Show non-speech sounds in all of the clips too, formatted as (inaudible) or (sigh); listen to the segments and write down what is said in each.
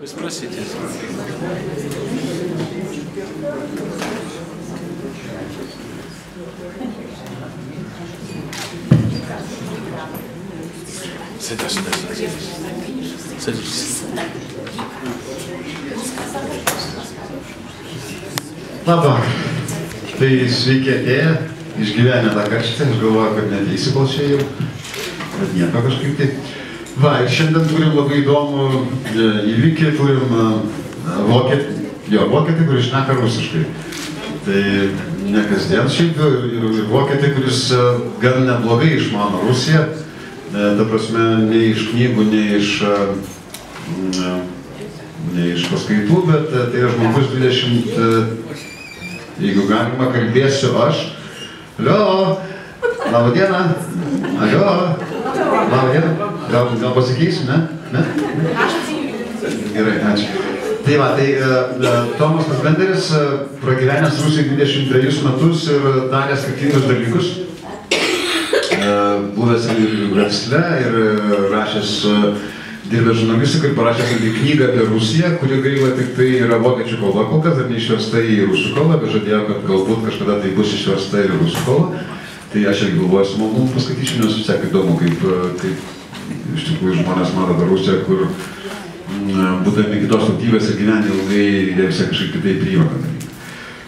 Вы спросите. Садись, сюда, садись. Садись. Labą. Tai sveiki atėję, išgyvenę tą karštą, aš galvoju, kad neteisiu kol čia jau, bet nieko kažkaip tai. Va, ir šiandien turim labai įdomų e, įvykį, turim e, vokietį, jo, vokietį, kuris šneka rusiškai. Tai ne kasdien šiaip, ir, ir vokietį, kuris e, gan neblogai išmano Rusiją, ta prasme, ne iš knygų, ne iš, e, e, ne iš paskaitų, bet tai yra žmogus 20 e, Jeigu galima, kalbėsiu aš. Alio, labą dieną. Alio, labą dieną. Gal, gal pasakysiu, ne? ne? Gerai, ačiū. Tai va, tai uh, Tomas Fasbenderis, uh, pragyvenęs Rusijai 23 metus ir daręs skirtingus dalykus. Uh, buvęs ir versle ir rašęs dirbęs žurnalistikai parašęs netgi knygą apie Rusiją, kuri gaila tik tai yra vokiečių kalba kol kas, dar neišversta į rusų kalbą, bet žadėjo, kad galbūt kažkada tai bus išversta ir rusų kalbą. Tai aš irgi galvoju, malonumu paskaitysiu, nes vis tiek įdomu, kaip, kaip iš tikrųjų žmonės mato tą Rusiją, kur mm, būdami kitos tautybės ir gyveni ilgai, jie visai kažkaip kitaip priima.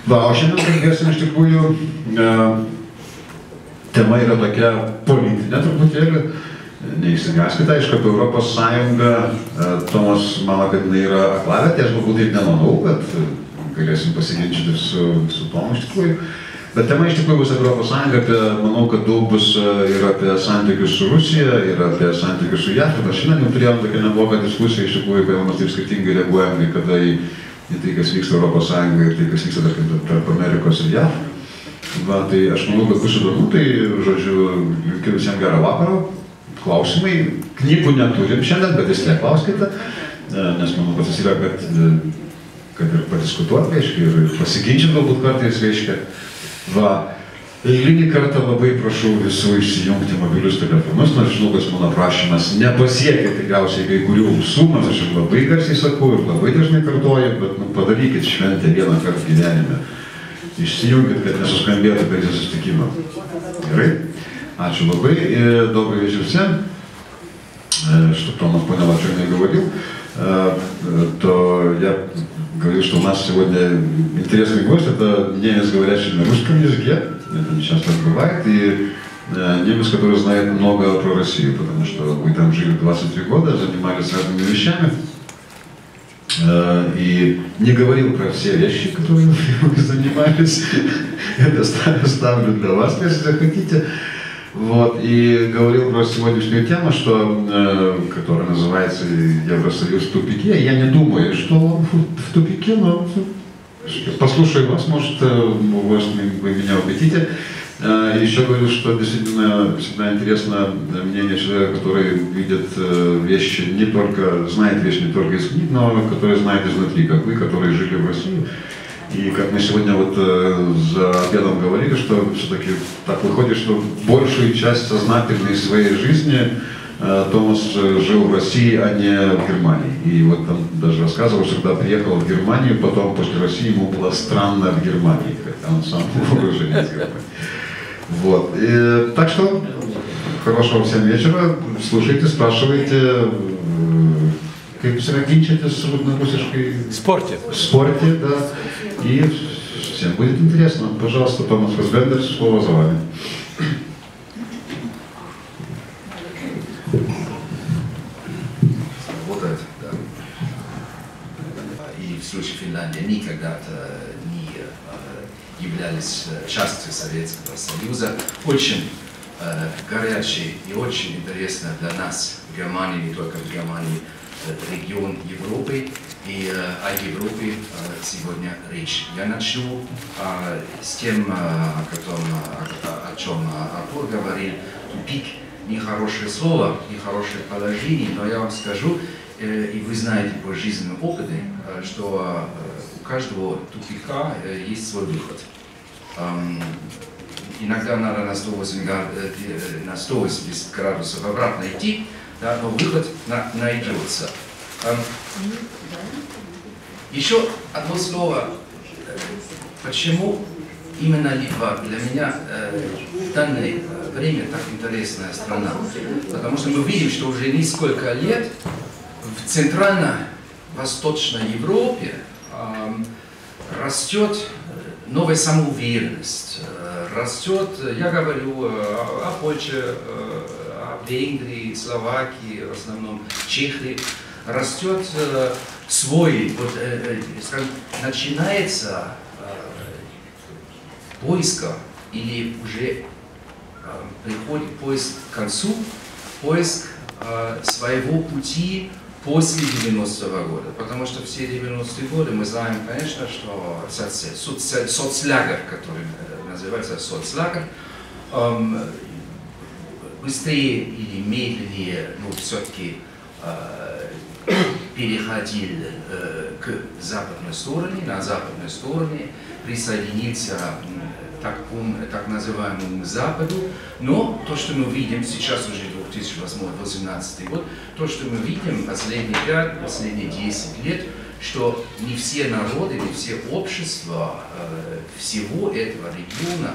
Va, o šiandien kalbėsim iš tikrųjų, e, tema yra tokia politinė truputėlį. Neįsigaskite, aišku, apie Europos Sąjungą, e, Tomas mano, kad jinai yra aklavietė, aš galbūt taip nemanau, bet e, galėsim pasiginčyti su, su Tomu iš tikrųjų. Bet tema iš tikrųjų bus apie Europos Sąjungą, apie, manau, kad daug bus e, ir apie santykius su Rusija, ir apie santykius su JAV. Mes šiandien jau turėjom tokią neblogą diskusiją, iš tikrųjų, kodėl mes taip skirtingai reaguojam į kada į, į tai, kas vyksta Europos Sąjungoje ir tai, kas vyksta, tarkim, tarp Amerikos ir JAV. Va, tai aš manau, kad bus įdomu, tai, žodžiu, linkiu visiems gerą vakarą klausimai. Knygų neturim šiandien, bet vis tiek klauskite, nes manau, kad yra, kad, kad ir padiskutuoti, reiškia, ir pasiginčyti galbūt kartais, reiškia. Va, eilinį kartą labai prašau visų išsijungti mobilius telefonus, nors žinau, kad mano prašymas nepasiekia tikriausiai kai kurių ausų, nors aš ir labai garsiai sakau ir labai dažnai kartuoju, bet nu, padarykit šventę vieną kartą gyvenime. Išsijungit, kad nesuskambėtų per susitikimą. Gerai? Ačiū labai и добрый вечер всем. Что Томас понял, о чем я говорил, То я говорю, что у нас сегодня интересный гость, это немец, говорящий на русском языке, это не часто бывает, и немец, который знает много про Россию, потому что вы там жили 23 года, занимались разными вещами, и не говорил про все вещи, которые вы (laughs) занимались. (laughs) Это ставлю для вас, если захотите. Вот, и говорил про сегодняшнюю тему, что, э, которая называется Евросоюз в тупике. Я не думаю, что он в тупике, но послушаю вас, может, может вы меня убедите. Э, еще говорю, что действительно всегда интересно мнение человека, который видит вещи не только, знает вещи не только из книг, но который знает изнутри, как вы, которые жили в России. И как мы сегодня вот э, за обедом говорили, что все-таки так выходит, что большую часть сознательной своей жизни э, Томас жил в России, а не в Германии. И вот там даже рассказывал, что когда приехал в Германию, потом после России ему было странно в Германии, хотя он сам не из Германии. Вот. И, так что хорошего всем вечера. Слушайте, спрашивайте. Э, Kaip save ginčytis su rusiškai Спорте. в спорте, да. И всем будет интересно. Пожалуйста, Томас Фасбендер, слово за вами. да. И в случае Финляндии никогда не э, являлись э, частью Советского Союза. Очень э, горячий и очень интересно для нас в Германии, не только в Германии, регион Европы. И э, о Европе э, сегодня речь. Я начну э, с тем, о, котором, о, чем Артур говорил, тупик нехорошее слово, нехорошее положение, но я вам скажу, и вы знаете по жизненному опыту, э, что у каждого тупика есть свой выход. Эм, Иногда надо на 180, град- на 180 градусов обратно идти, да, но выход на, найдется. Еще одно слово. Почему именно Литва для меня э, в данное время так интересная страна? Потому что мы видим, что уже несколько лет в Центрально-Восточной Европе э, растет новая самоуверенность, э, растет, я говорю э, о Польше, э, Венгрии, Словакии, в основном Чехии, растет свой, вот, скажем, начинается поиска или уже приходит поиск к концу, поиск своего пути после 90-го года. Потому что все 90-е годы мы знаем, конечно, что соцлагерь, который называется соцлагерь, эм, быстрее или медленнее, но все-таки э, переходил э, к западной стороне, на западной стороне присоединиться так, так называемому Западу, но то, что мы видим сейчас уже 2018 год, то, что мы видим последние 5, последние 10 лет, что не все народы, не все общества э, всего этого региона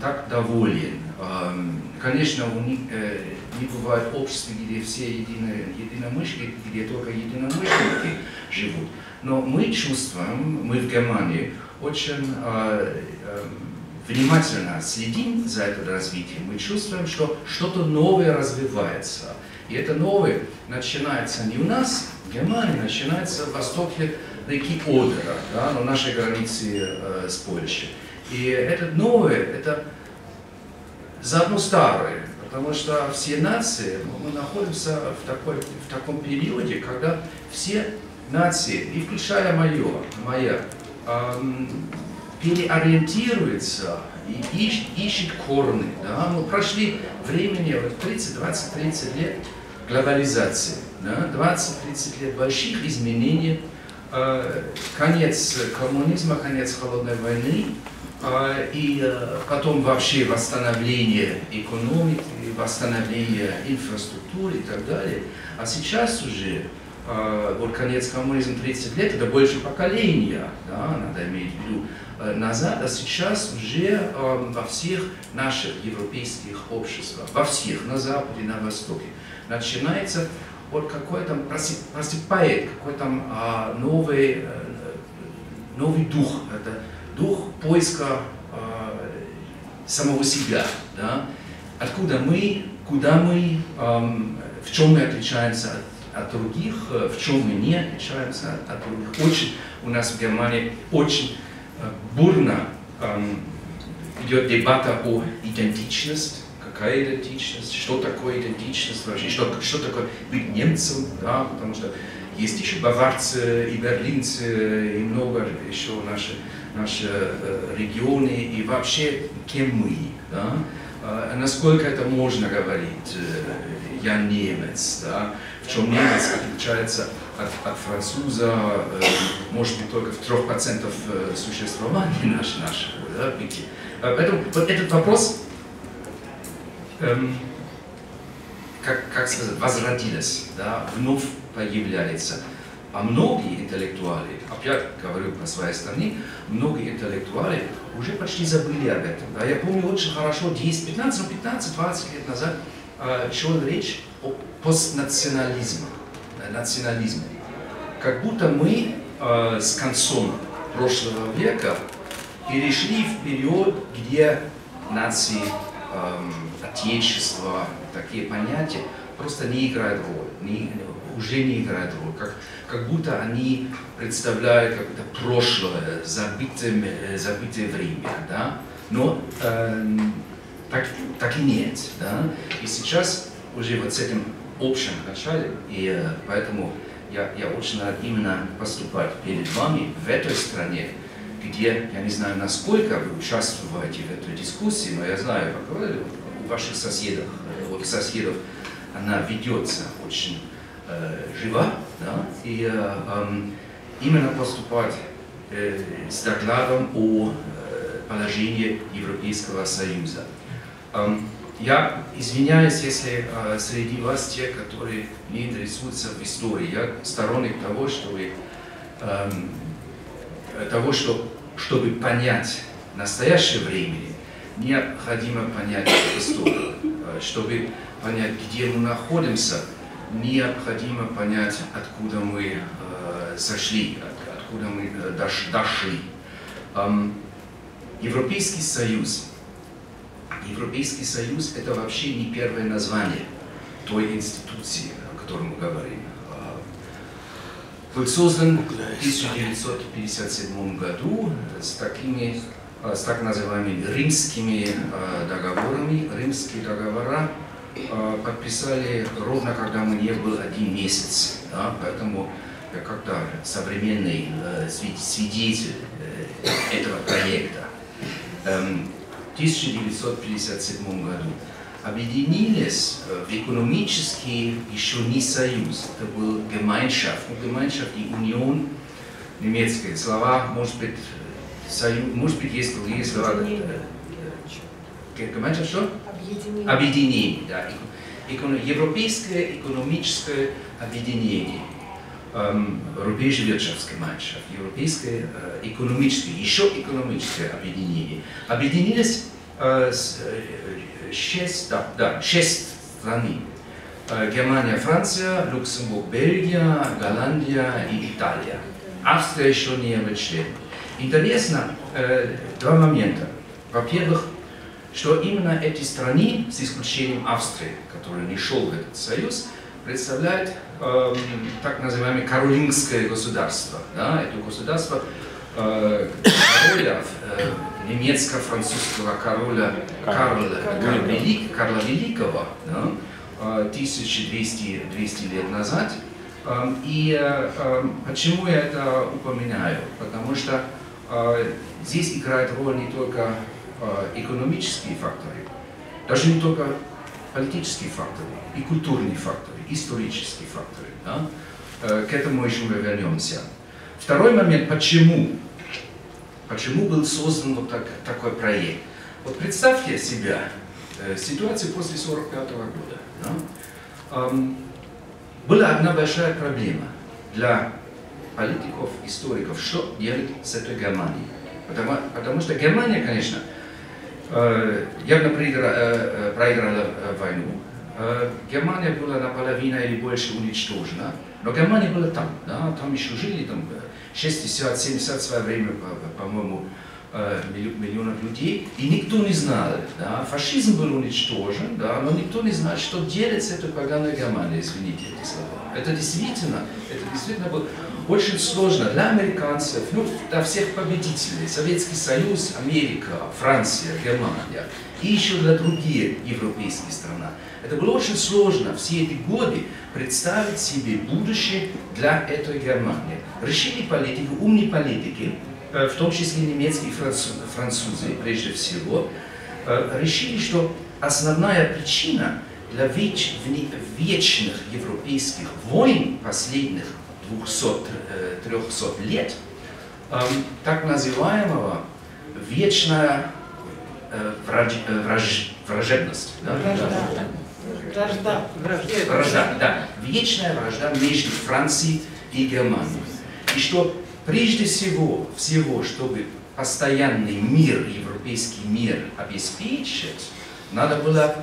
так доволен. Э, конечно, у них э, не бывает обществ, где все едино, единомышленники, где только единомышленники живут. Но мы чувствуем, мы в Германии очень э, э, внимательно следим за это развитием, мы чувствуем, что что-то новое развивается. И это новое начинается не у нас, в Германии, начинается в востоке реки Одера, да, на нашей границе э, с Польшей. И это новое, это заодно старое, потому что все нации, мы находимся в, такой, в таком периоде, когда все нации, и включая мое, моя, эм, переориентируется и ищет, ищет корни. Да? Мы прошли времени, вот 30, 20, 30 лет глобализации, да? 20-30 лет больших изменений, э, конец коммунизма, конец холодной войны, и э, потом вообще восстановление экономики, восстановление инфраструктуры и так далее. А сейчас уже вот конец коммунизма 30 лет, это больше поколения, да, надо иметь в виду, Э, назад, а сейчас уже эм, во всех наших европейских обществах, во всех, на Западе, на Востоке, начинается вот какой-то, просыпает какой-то а, новый, э, новый дух, это дух поиска а, самого себя, да? откуда мы, куда мы, в чем мы отличаемся от, от других, э, в чем мы не отличаемся от других. Очень у нас в Германии очень бурно эм, идет дебата о идентичности, какая идентичность, что такое идентичность вообще, что, что такое быть немцем, да, потому что есть еще баварцы и берлинцы, и много еще наши, наши э, регионы, и вообще кем мы, да, э, насколько это можно говорить, э, я немец, да, в чем немец отличается от, от француза, э, может быть, только в 3% э, существования наш, нашего да. Э, поэтому вот этот вопрос, эм, как, как сказать, возродилась, да, вновь появляется. А многие интеллектуалы, опять говорю по своей стране, многие интеллектуалы уже почти забыли об этом. Да? Я помню очень хорошо 10, 15, 15, 20 лет назад э, шла речь о постнационализме национализма. Как будто мы э, с концом прошлого века перешли в период, где нации, э, отечество, такие понятия просто не играют роль, не, уже не играют роль, как, как будто они представляют какое-то прошлое, забытое, э, забытое время, да? но э, так, так и нет. Да? И сейчас уже вот с этим общем начале, и э, поэтому я, я очень рад именно поступать перед вами в этой стране, где, я не знаю, насколько вы участвуете в этой дискуссии, но я знаю, как у ваших соседов, у э, соседов она ведется очень жива, да, и э, э, именно поступать э, с докладом о э, положении Европейского Союза. Э, Я извиняюсь, если э, среди вас те, которые не интересуются в истории. Я сторонник того, чтобы, эм, того что, чтобы понять настоящее время, необходимо понять историю. Э, чтобы понять, где мы находимся, необходимо понять, откуда мы э, зашли, от, откуда мы э, дош, дошли. Эм, Европейский Союз. Европейский Союз это вообще не первое название той институции, о которой мы говорим. Э, был создан в 1957 году с такими с так называемыми римскими э, договорами. Римские договора э, подписали ровно, когда мы не был один месяц. Да? Поэтому я как-то современный э, свидетель этого проекта. Эм, в 1957 году объединились в экономический еще не союз, это был Gemeinschaft, ну, Gemeinschaft и Union, немецкие слова, может быть, союз, может быть, есть другие слова. Gemeinschaft что? Объединение. Объединение, да. Европейское экономическое объединение. Europäische Wirtschaftsgemeinschaft, Европейское экономическое, еще экономическое объединение. Объединились шесть, да, да, шесть стран. Германия, Франция, Люксембург, Бельгия, Голландия и Италия. Австрия еще не является. Интересно э, два момента. Во-первых, что именно эти страны, с исключением Австрии, которая не шел в этот союз, представляют э, так называемое каролингское государство. Да? Это государство э, короля, э, немецко-французского короля Карла, Карла, Велик, Карла Великого, да? 1200 200 лет назад. И почему я это упоминаю? Потому что здесь играет роль не только экономические факторы, даже не только политические факторы, и культурные факторы, исторические факторы. Да? К этому еще мы вернемся. Второй момент, почему? Почему был создан вот так, такой проект? Вот представьте себе э, ситуацию после 1945 года. Да? Эм, была одна большая проблема для политиков, историков, что делать с этой Германией. Потому, потому что Германия, конечно, э, явно проиграла, э, проиграла э, войну. Германия была наполовину или больше уничтожена, но Германия была там, да, там еще жили там 60-70 в свое время, по-моему, миллионов людей, и никто не знал, да, фашизм был уничтожен, да, но никто не знал, что делать с этой поганой Германией, извините эти слова. Это действительно, это действительно было очень сложно для американцев, ну, для всех победителей, Советский Союз, Америка, Франция, Германия, и еще для других европейских стран. Это было очень сложно все эти годы представить себе будущее для этой Германии. Решили политики, умные политики, в том числе немецкие французы, прежде всего, решили, что основная причина для веч, вечных европейских войн последних 200-300 лет, так называемого вечная враж, враж, враждебность. Да? Вражда. Вражда. Вражда, да. Вечная вражда между Францией и Германией. И что прежде всего, всего, чтобы постоянный мир, европейский мир обеспечить, надо было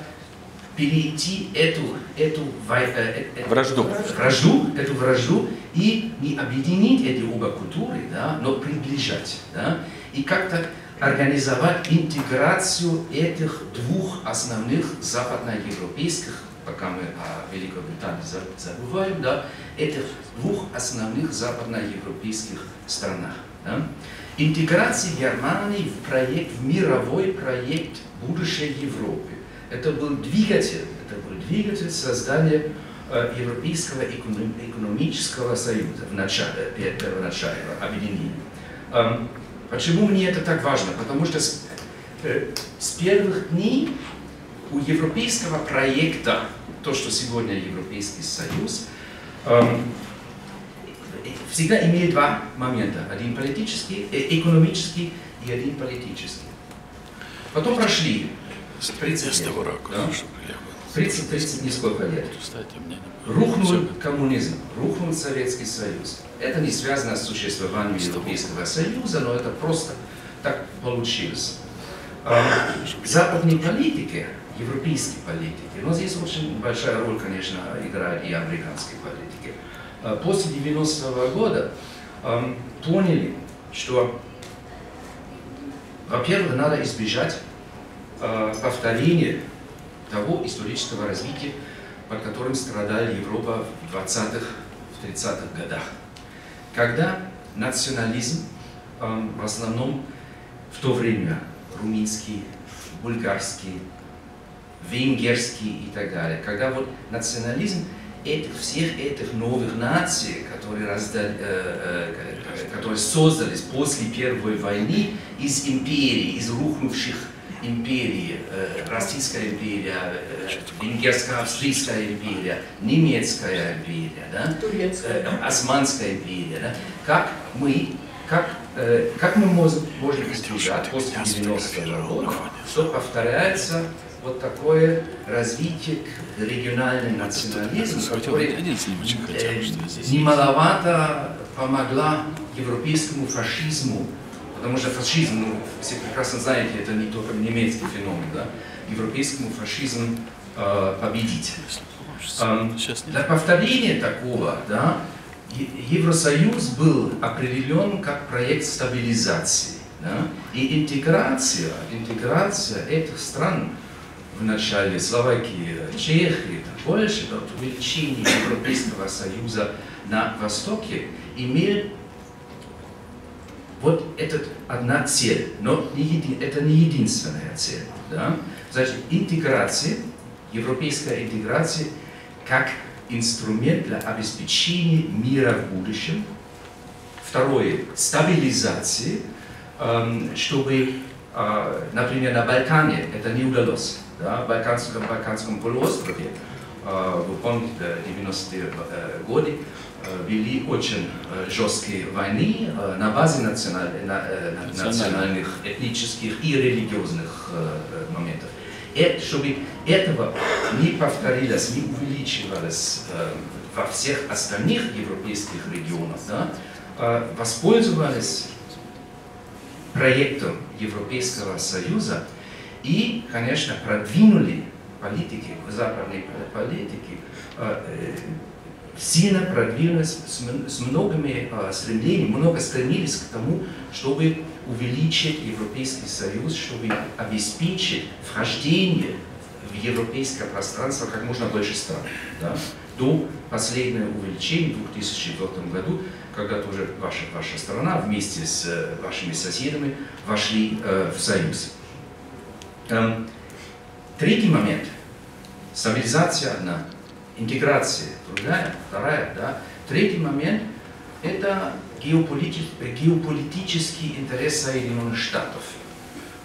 перейти эту, эту э, э, вражду. вражду, эту вражду и не объединить эти оба культуры, да, но приближать. Да, и как-то организовать интеграцию этих двух основных западноевропейских, пока мы о Великобритании забываем, да, этих двух основных западноевропейских странах. Да. Интеграция Германии в проект, в мировой проект будущей Европы это был двигатель, это был двигатель создания э, Европейского экономического союза в начале, первоначального объединения. Эм, почему мне это так важно? Потому что с, э, с первых дней у европейского проекта, то, что сегодня Европейский Союз, эм, всегда имеет два момента. Один политический, э, экономический и один политический. Потом прошли 30 Я с лет. того ракурса, да? я был. 30-30 несколько лет. Кстати, мне Рухнул Всё. коммунизм, рухнул Советский Союз. Это не связано с существованием Европейского Союза, но это просто так получилось. А, Западной политике, европейской политике, но здесь очень большая роль, конечно, играет и американской политики. А, После 90-го года поняли, что, во-первых, надо избежать а, повторения того исторического развития, под которым страдала Европа в 20-х, в 30-х годах. Когда национализм, эм, в основном в то время румынский, bulgarский, венгерский и так далее, когда вот национализм этих, всех этих новых наций, которые, раздали, э, э, которые создались после Первой войны из империи, из рухнувших империй, э, Российская империя, э, Венгерско-Австрийская империя, Немецкая империя, да? Турецкая. э, Османская империя, да? как мы, как, как мы можем, можем избежать после 90-го года, что повторяется вот такое развитие к региональному национализму, здесь немаловато помогла европейскому фашизму, потому что фашизм, ну, все прекрасно знаете, это не только немецкий феномен, да, европейскому фашизму э, победить. Эм, Сейчас Для повторения такого, да, Евросоюз был определен как проект стабилизации. да, и интеграция, интеграция этих стран в начале Словакии, Чехии, Польши, вот увеличение Европейского Союза на Востоке имел вот этот одна цель, но не это не единственная цель. Да? Значит, интеграция, европейская интеграция как инструмент для обеспечения мира в будущем. Второе, стабилизация, эм, чтобы, э, например, на Балкане это не удалось. Да? В Балканском, Балканском полуострове, э, вы помните, в 90-е э, годы вели очень э, жесткие войны э, на базе националь- на- э, на- Национальных. этнических и религиозных э, э, моментов. Это, чтобы этого не повторилось, не увеличивалось э, во всех остальных европейских регионах, да, э, воспользовались проектом Европейского Союза и, конечно, продвинули политики, западной политики, э, э, сильно продвинулись с, многими э, стремлениями, много стремились к тому, чтобы увеличить Европейский Союз, чтобы обеспечить вхождение в европейское пространство как можно больше стран. да, до последнего увеличения в 2004 году, когда тоже ваша, ваша страна вместе с э, вашими соседями вошли э, в Союз. Эм, третий момент. Стабилизация одна, интеграция другая, вторая. Да. Третий момент – это геополити- э, геополитический интерес Соединенных Штатов.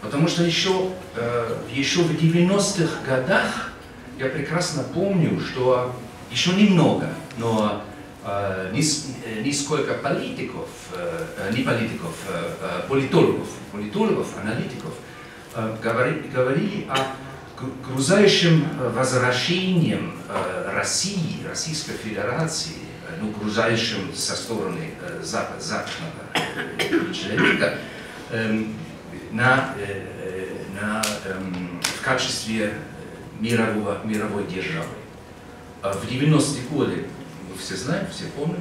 Потому что еще, э, еще в 90-х годах я прекрасно помню, что еще немного, но э, нисколько политиков, э, не политиков, политологов, политологов, аналитиков э, говори- говорили о гр- грузающем э, возвращением э, России, Российской Федерации, э, ну, грузающем со стороны запад- западного человека, эм, на, на, эм, в качестве мирового, мировой державы. А В 90-е годы, мы все знаем, все помним,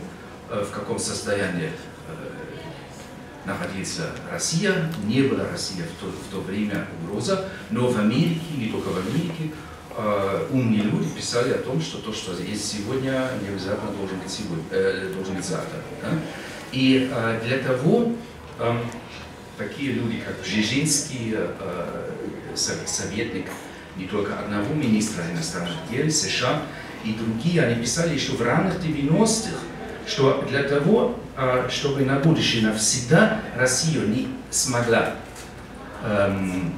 в каком состоянии э, находится Россия. Не была Россия в то, в то время угроза, но в Америке, не только в Америке, э, умные люди писали о том, что то, что есть сегодня, не обязательно должен быть, сегодня, э, должен быть завтра. да. И э, для того эм, такие люди, как Бжезинский, э, со- советник не только одного министра иностранных дел США и другие, они писали еще в ранних 90-х, что для того, э, чтобы на будущее навсегда Россия не смогла эм,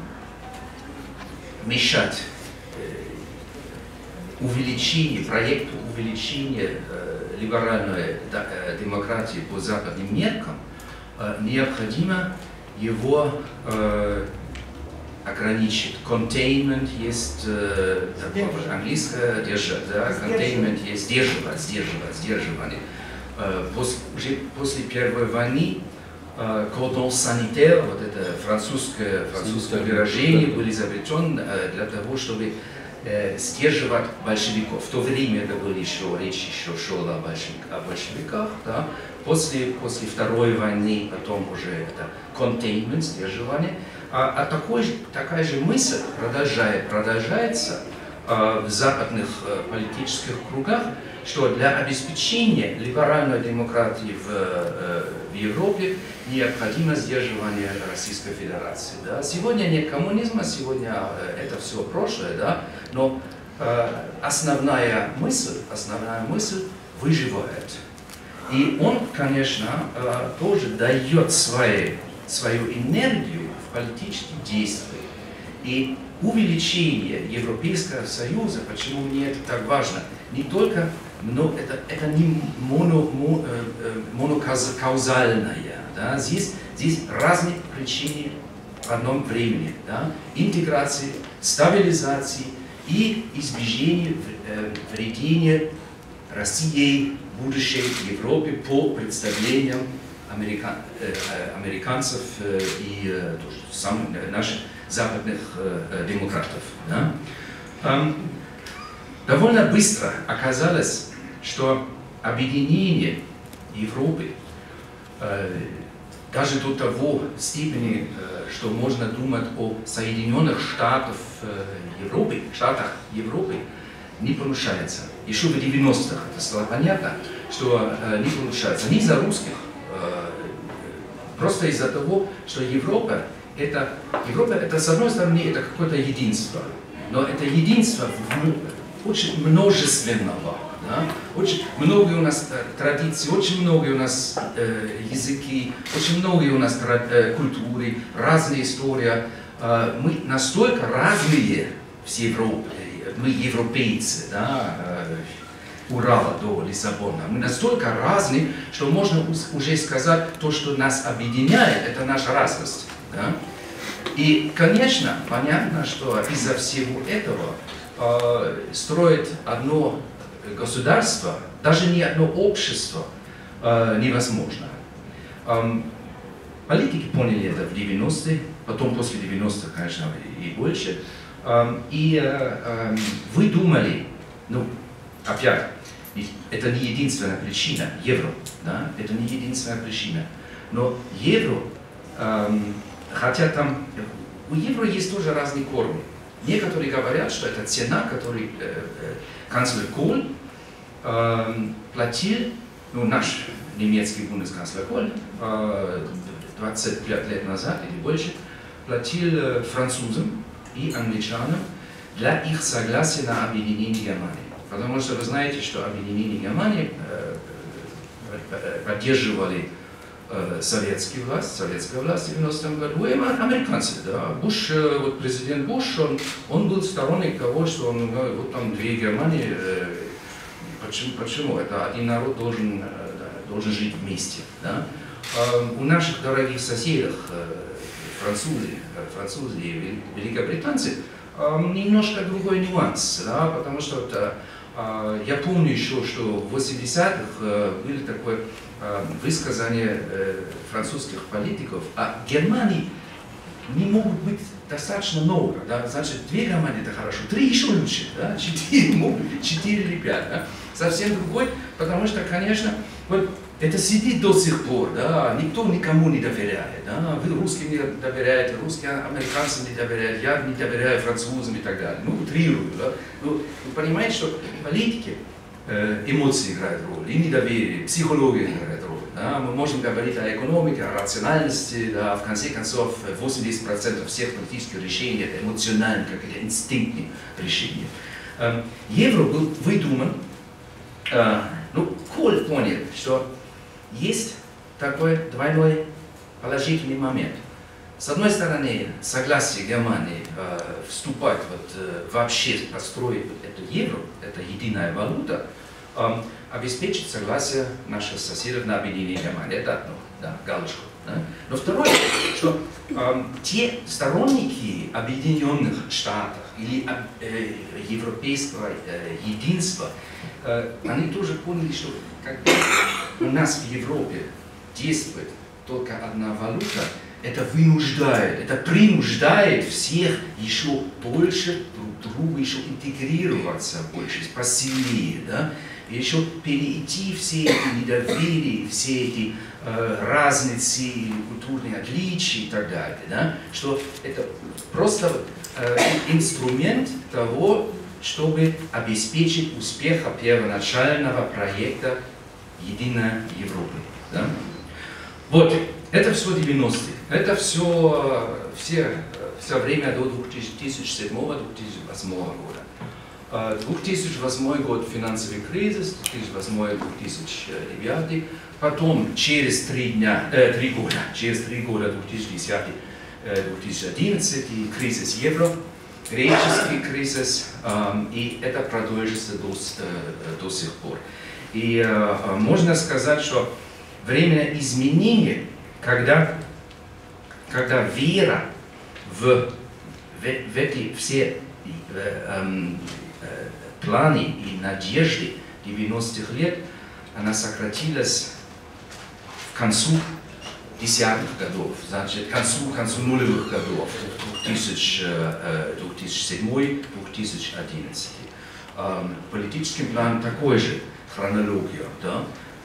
мешать э, увеличению, проекту увеличения э, либеральной да- э, демократии по западным меркам, э, необходимо его э, ограничит. Containment есть э, такое английское держать, да, containment есть сдерживать, сдерживать, сдерживание. Э, пос, уже после Первой войны cordon sanitaire, вот это французское, французское выражение, был изобретен для того, чтобы сдерживать большевиков. В то время это было еще, речь еще шла о, большевик, о большевиках, да. После, после Второй войны потом уже это containment, сдерживание. А, а такой, такая же мысль продолжает, продолжается э, в западных э, политических кругах, что для обеспечения либеральной демократии в, э, в Европе необходимо сдерживание Российской Федерации. Да? Сегодня нет коммунизма, сегодня э, это все прошлое, да? но э, основная мысль, основная мысль выживает. И он, конечно, э, тоже дает свои, свою энергию в политические действия. И увеличение Европейского Союза, почему мне это так важно, не только, но это, это не моно, мо- э, э, монокаузальное, да? здесь, здесь разные причины в одном времени. Да? Интеграции, стабилизации и избежание э, вредения Россией будущей Европе по представлениям америка- э, э, американцев э, и э, тоже сам- э, наших западных э, демократов. да. Эм, Довольно быстро оказалось, что объединение Европы э, даже до того степени, э, что можно думать о Соединенных Штатах э, Европы, Штатах Европы, не получается. Еще в 90-х это стало понятно, что не получается. Не из-за русских, просто из-за того, что Европа это, Европа это с одной стороны это какое-то единство, но это единство очень множественного. Да? Очень многие у нас э, традиции, очень многие у нас э, языки, очень многие у нас э, культуры, разные истории. Э, мы настолько разные все Европы, мы европейцы, да, э, Урала до Лиссабона. Мы настолько разные, что можно уже сказать, то, что нас объединяет, это наша разность. Да? И, конечно, понятно, что из-за всего этого э, строить одно государство, даже не одно общество э, невозможно. Политики поняли это в 90-е, потом после 90-х, конечно, и, больше. И э, вы думали, ну, опять, это не единственная причина, евро, да, это не единственная причина. Но евро, хотя там, у евро есть тоже разные корни. Некоторые говорят, что это цена, которую э, э, канцлер Коль платил, ну, наш немецкий бундесканцлер Коль, э, 25 лет назад или больше, платил э, французам и англичанам для их согласия на объединение Германии. Потому что вы знаете, что объединение Германии э, э, поддерживали советские власть, советская власть в 90-м году, и американцы, да. Буш, вот президент Буш, он, он был сторонник того, что он, вот там две Германии, почему, почему? Это один народ должен, э, должен жить вместе, да. А у наших дорогих соседей, э, французы, э, французы и вел- великобританцы, э, немножко другой нюанс, да, потому что вот, я помню еще, что в 80-х э, были такое высказание французских политиков, а Германии не могут быть достаточно много, да, значит, две Германии это хорошо, три еще лучше, да, (laughs) четыре могут четыре пять, да, совсем другой, потому что, конечно, вот это сидит до сих пор, да, никто никому не доверяет, да, вы русским не доверяете, русские американцам не доверяют, я не доверяю французам и так далее, ну, утрирую, да, ну, вы понимаете, что политики, э, эмоции играют роль, и недоверие, психология играет роль, да, мы можем говорить о экономике, о рациональности, да, в конце концов, 80% всех политических решений это эмоциональные, какие-то инстинктные решения. Эм, Евро был выдуман э, ну, Коль понял, что есть такой двойной положительный момент. С одной стороны, согласие Германии э, вступать вот, э, вообще построить вот эту евро, это единая валюта, э, обеспечит согласие наших соседей на объединение Германии. Это одно, да, галочку Да? Но второе, что э, те сторонники Объединенных Штатов или э, европейского э, единства, они тоже поняли, что как у нас в Европе действует только одна валюта, это вынуждает, это принуждает всех еще больше друг друга, еще интегрироваться больше, посильнее, да? И еще перейти все эти недоверия, все эти э, разницы культурные отличия и так далее, да? что это просто э, инструмент того, чтобы обеспечить успеха первоначального проекта «Единая Европа». Да? Вот, это все 90-е. Это все, все, все время до 2007-2008 года. 2008 год финансовый кризис, 2008-2009, потом через три, дня, э, три года, (laughs) через три года 2010-2011 кризис евро, греческий кризис, э, и это продолжится до, э, до сих пор. И э, можно сказать, что время изменения, когда, когда вера в, в, в эти все э, э, планы и надежды 90-х лет, она сократилась к концу десятых годов, значит, к концу, к концу нулевых годов, 2007-2011. Эм, политическим планом такой же хронология. Да?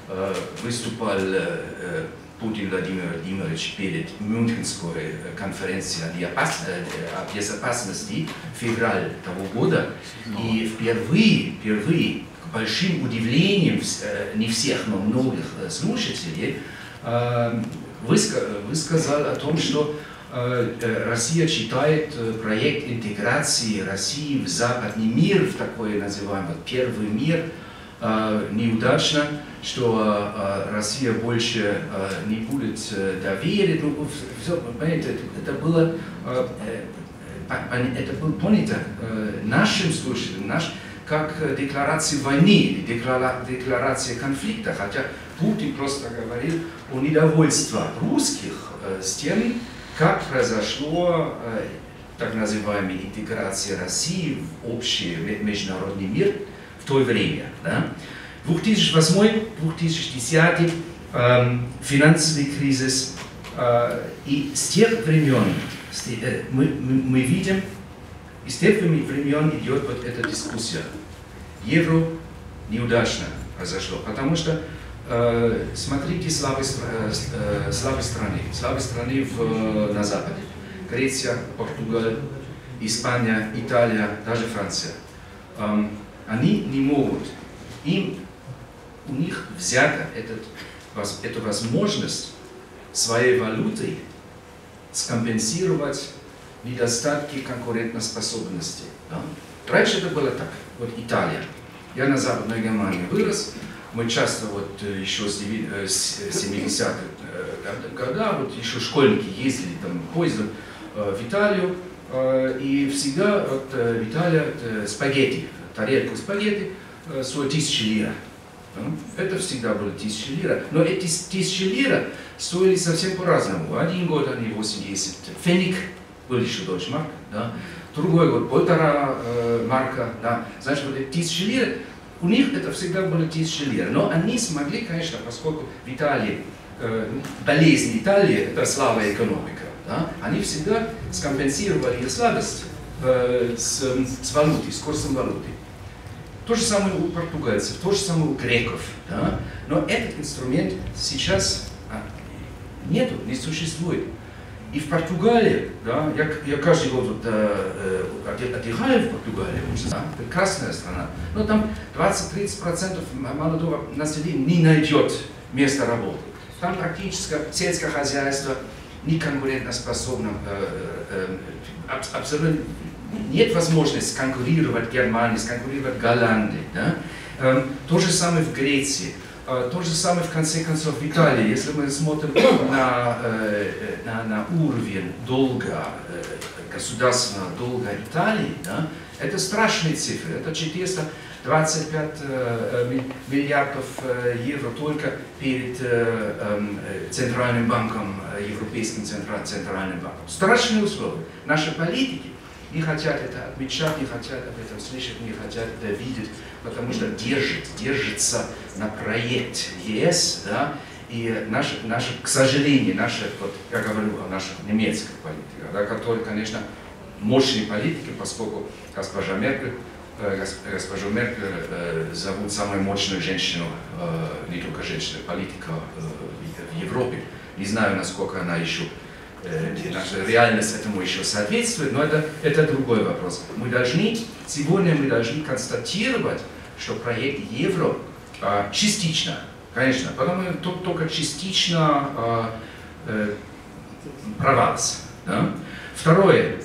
Э, выступал э, Путин Владимир Владимирович перед Мюнхенской конференцией о безопасности в феврале того года. И впервые, впервые, к большим удивлением не всех, но многих слушателей, высказал о том, что Россия считает проект интеграции России в западный мир, в такой называемый первый мир, неудачно, что Россия больше не будет доверить. Ну, все, понимаете, это было, это было понято нашим слушателям, наш, как декларация войны декларация конфликта, хотя Путин просто говорил о недовольстве русских с тем, как произошло так называемая интеграция России в общий международный мир в то время. Да? 2008-2010 э, финансовый кризис, э, и с тех времен э, мы, мы, видим, и с тех времен идет вот эта дискуссия. Евро неудачно произошло, потому что э, смотрите слабые, э, слабые страны, слабые страны в, на Западе. Греция, Португалия, Испания, Италия, даже Франция. Эм, они не могут, им, у них взята этот, эту возможность своей валютой скомпенсировать недостатки конкурентоспособности. Да? Раньше это было так. Вот Италия. Я на Западной Германии вырос. Мы часто вот еще с 70-х годах, вот еще школьники ездили там поездом в Италию, и всегда вот в Италии спагетти, тарелку спагетти стоит тысячи лир. Это всегда было тысячи лир. Но эти тысячи лир стоили совсем по-разному. Один год они 80 феник, был еще дойчмарк, да. Другой год полтора э, марка, да. Значит, вот эти тысячи лир, у них это всегда было тысячи лир. Но они смогли, конечно, поскольку в Италии, э, болезнь Италии, это слабая экономика, да, они всегда скомпенсировали ее слабость э, с, с валютой, с курсом валюты. То же самое у португальцев, то же самое у греков. Да? Но этот инструмент сейчас а, нету, не существует. И в Португалии, да, я, я каждый год вот, э, отдыхаю в Португалии, да, прекрасная страна, но там 20-30% молодого населения не найдет место работы. Там практически сельское хозяйство не конкурентоспособно, э, э, э, абсолютно нет возможности конкурировать Германии, конкурировать Голландии. Да? Эм, то же самое в Греции. Э, то же самое, в конце концов, в Италии. Если мы смотрим на, э, на, на уровень долга, э, государственного долга Италии, да, это страшные цифры. Это 400 25 э, ми- миллиардов э, евро только перед э, эм, э, Центральным банком, э, Европейским центра- центральным банком. Страшные условия. Наши политики не хотят это отмечать, не хотят об этом слышать, не хотят это видеть, потому что держит, держится на проект ЕС, да, и наша, наша, к сожалению, наша, вот я говорю о нашей немецкой политике, да, которая, конечно, мощные политики, поскольку госпожа Меркель, э, гос- госпожу Меркель э, зовут самую мощную женщину, э, не только женщину, политика э, в- Европе. Не знаю, насколько она еще, наша реальность этому еще соответствует, но это, это другой вопрос. Мы должны, сегодня мы должны констатировать, что проект евро э, частично, конечно, потому что тол- только частично э, э, провалился. Да? Второе,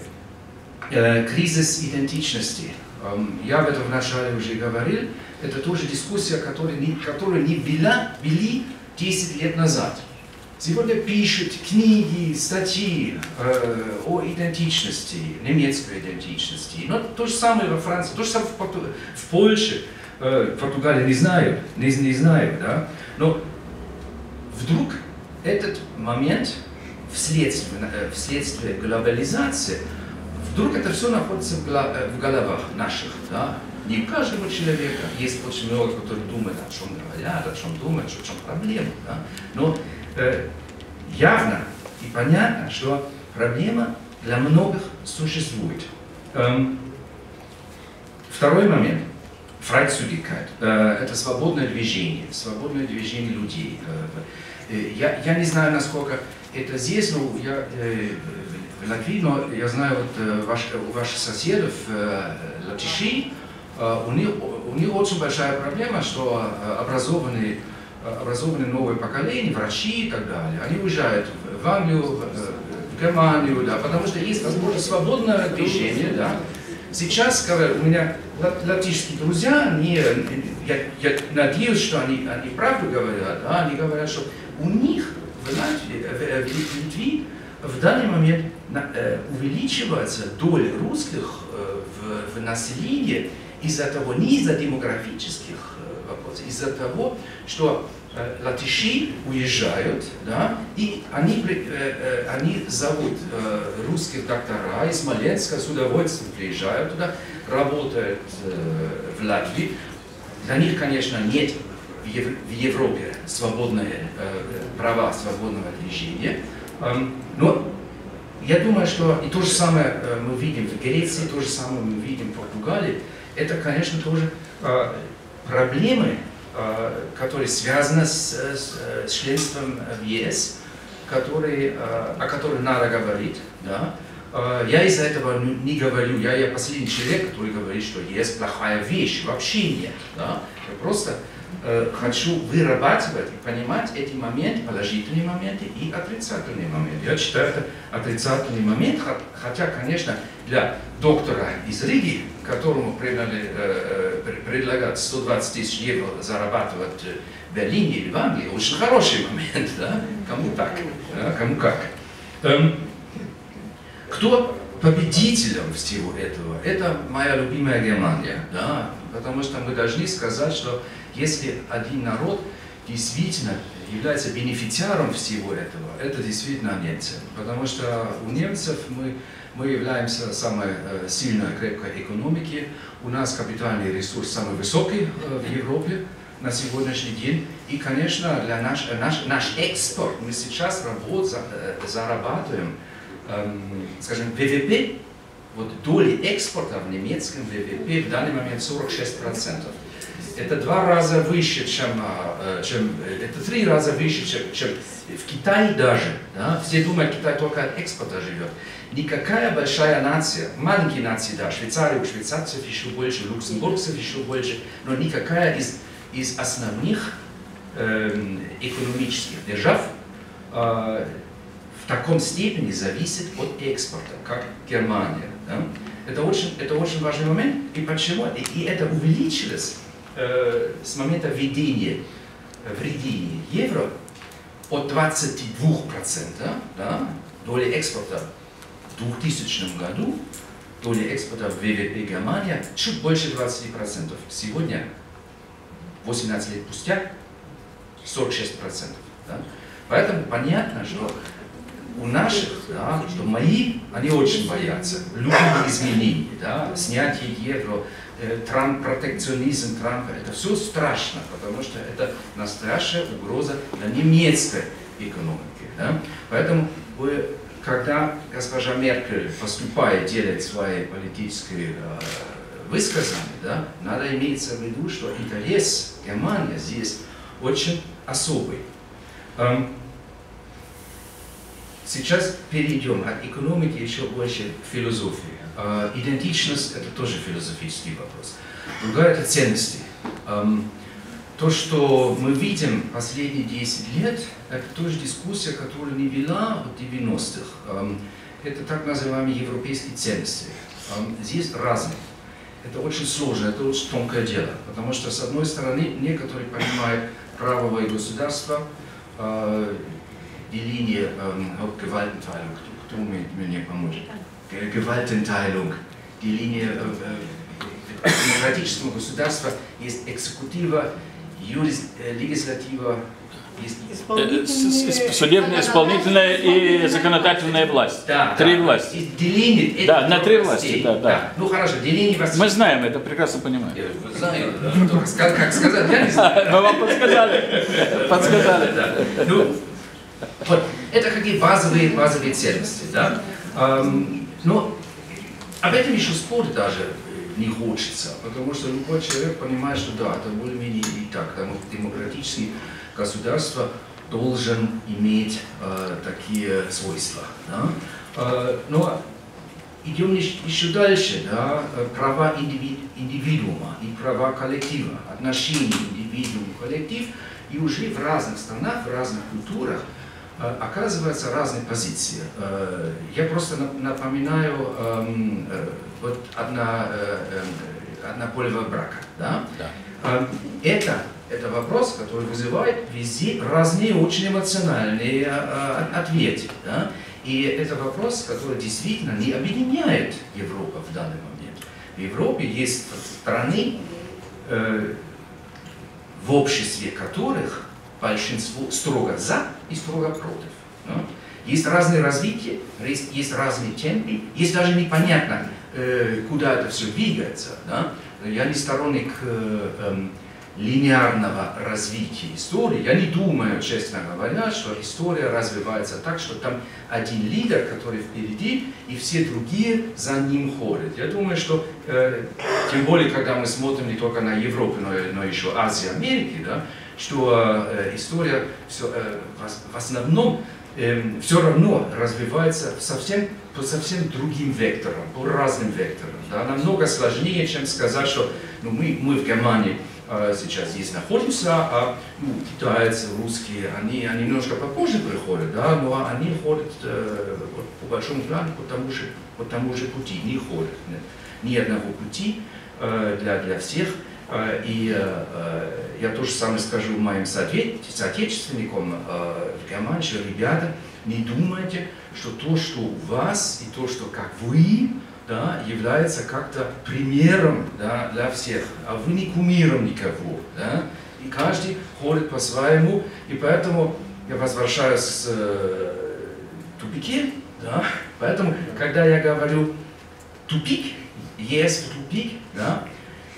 Э, кризис идентичности. Эм, Я об этом вначале уже говорил. Это тоже дискуссия, которую не, которую не вела, вели 10 лет назад. Сегодня пишут книги, статьи э, о идентичности, немецкой идентичности. Но то же самое во Франции, то же самое в, Порту- в Польше, э, Португалии не знаю, не, не знаю, да. Но вдруг этот момент вследствие, э, вследствие глобализации, вдруг это все находится в, гла- э, в головах наших, да? Не у каждого человека есть очень много, которые думают, о чем говорят, о чем думают, о чем проблема, да? Но явно и понятно, что проблема для многих существует. Эм, второй момент. Freizügigkeit. Э, Это свободное движение, свободное движение людей. Э, э, Я, я не знаю, насколько это здесь, но я в Латвии, но я знаю, вот ваш, у ваших соседов, латыши, у них, у них очень большая проблема, что образованные, э, образованные новое поколение, врачи и так далее, они уезжают в- Англию, э, в Германию, да, потому что есть возможность свободное движение, да, Сейчас, говорю, у меня лат- латышские друзья, они, я, я надеюсь, что они, они правду говорят, да, они говорят, что у них в Латвии, э, в, Литве в данный момент э, увеличивается доля русских э, в, в населении из-за того, не из-за демографических э, вопросов, из-за того, что э, латыши уезжают, да, и они, э, э, они зовут э, русских доктора из Смоленска, с удовольствием приезжают туда, работают э, в Латвии. Для них, конечно, нет в, Ев- в Европе свободные э, права свободного движения, Эм, но я думаю, что и то же самое э, мы видим в Греции, то же самое мы видим в Португалии. Это, конечно, тоже э, проблемы, э, которые связаны с, с, э, с членством в ЕС, которые, э, о которых надо говорить. Да? Э, Я из-за этого не говорю, я, я последний человек, который говорит, что ЕС плохая вещь, вообще нет. Да? Я просто э, хочу вырабатывать и понимать эти моменты, положительные моменты и отрицательные моменты. Я считаю, это отрицательный момент, хо- хотя, конечно, для доктора из Риги, которому предали, э, э, пр- предлагают 120 тысяч евро зарабатывать в Берлине или в Англии, очень хороший момент, да? Кому так, да? кому как. Эм, кто победителем всего этого? Это моя любимая Германия, да? потому что мы должны сказать, что если один народ действительно является бенефициаром всего этого, это действительно немцы. Потому что у немцев мы, мы являемся самой э, сильной, крепкой экономикой, у нас капитальный ресурс самый высокий э, в Европе на сегодняшний день. И, конечно, для наш, наш, наш экспорт, мы сейчас работ, за- э, зарабатываем эм, скажем, ВВП, вот доли экспорта в немецком ВВП в данный момент 46%. Это два раза выше, чем, а, э, чем э, это три раза выше, чем, чем в Китае даже. Да? Все думают, Китай только от экспорта живет. Никакая большая нация, маленькие нации, да, Швейцария, у швейцарцев еще больше, люксембургцев еще больше, но никакая из, из основных эм, экономических держав э, в таком степени зависит от экспорта, как Германия. да. Это, очень, это очень важный момент. И почему? И, и это увеличилось э, с момента введения, э, введения евро от 22% да, доли экспорта в 2000 году доля экспорта в ВВП Германии чуть больше 20%. Сегодня, 18 лет спустя, 46%. Да? Поэтому понятно, что у наших, да, что мои, они очень боятся любых изменений, да, снятие евро, Трамп, протекционизм Трампа, это все страшно, потому что это настоящая угроза для немецкой экономики. Да? Поэтому вы, когда госпожа Меркель поступает, делает свои политические э, высказывания, да, надо иметь в виду, что интерес Германии здесь очень особый. Эм, Сейчас перейдем от экономики еще больше к философии. Э, Идентичность – это тоже философический вопрос. Другая – это ценности. То, что мы видим последние 10 лет, это тоже дискуссия, которая не вела от 90-х. Эм, Это так называемые европейские ценности. Здесь разные. Это очень сложно, это очень тонкое дело, потому что, с одной стороны, некоторые понимают правовое государство, э, деление auch Gewaltenteilung, кто, кто мне помочь? Г- Gewaltenteilung, деление äh, äh, демократического государства есть экзекутива, юрис, э, легислатива, есть Судебная, исполнительная и законодательная власть. да, Три да, власти. деление Да, на три власти, да, да. Ну хорошо, деление властей. Мы знаем это, прекрасно понимаем. Я знаю, да, как сказать, я не знаю. (laughs) Мы вам подсказали. Подсказали. Да. Ну, вот, это какие базовые, базовые ценности, да? Но об этом еще спорить даже э, не хочется, потому что любой человек понимает, что да, это более-менее и так, потому что демократические государства должен иметь э, такие свойства. Да? Э, но идем ещ- еще дальше, да, э, права индиви- индивидуума и права коллектива, отношения индивидуум-коллектив, и уже в разных странах, в разных культурах э, оказываются разные позиции. Э, Я просто нап- напоминаю эм, э, вот одна, однополевого брака. Да? Да. Это, это вопрос, который вызывает везде разные очень эмоциональные ответы. Да? И это вопрос, который действительно не объединяет Европу в данный момент. В Европе есть страны, в обществе которых большинство строго за и строго против. да. Есть разные развития, есть, есть разные темпы, есть даже непонятно, э, куда это все двигается. Да? Я не сторонник э, эм, линейного развития истории. Я не думаю, честно говоря, что история развивается так, что там один лидер, который впереди, и все другие за ним ходят. Я думаю, что э, тем более, когда мы смотрим не только на Европу, но, но еще Азию, Америки, да, что э, история все, э, в, основном все равно развивается совсем, по совсем другим векторам, по разным векторам. Да, намного сложнее, чем сказать, что ну, мы, мы в Германии э, сейчас здесь находимся, а ну, китайцы, русские, они, они немножко попозже приходят, да, но они ходят э, по большому плану по тому же, по тому же пути, не ходят. Нет, ни одного пути э, для, для всех. Э, И э, э, я тоже самое скажу моим соотечественникам э, в Германии, ребята, не думайте, что то, что у вас, и то, что как вы, да, является как-то примером да, для всех, а вы не кумиром никого. Да? И каждый ходит по-своему, и поэтому я возвращаюсь э, тупике, да? поэтому, когда я говорю тупик, есть тупик, да,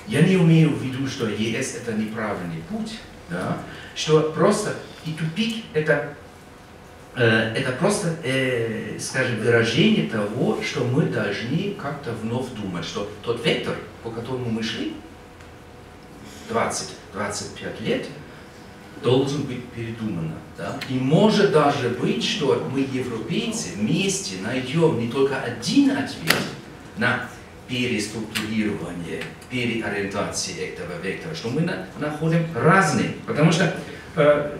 я не имею в виду, что ЕС это неправильный путь, да, что просто и тупик это, э, это просто, э, скажем, выражение того, что мы должны как-то вновь думать, что тот вектор, по которому мы шли 20-25 лет, должен быть передумано. Да? И может даже быть, что мы, европейцы, вместе найдем не только один ответ на переструктурирование, переориентации этого вектора, что мы на- находим разные. Потому что э,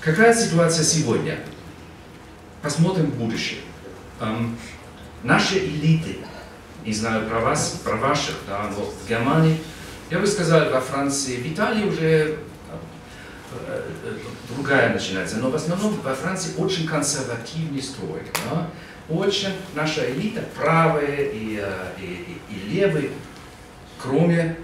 какая ситуация сегодня? Посмотрим в будущее. Эм, наши элиты, не знаю про вас, про ваших, да, но в Германии, я бы сказал, во Франции, в Италии уже э, э, другая начинается. Но в основном во Франции очень консервативный строй. Да? Очень наша элита, правые и, э, и, и, и левые, кроме